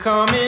coming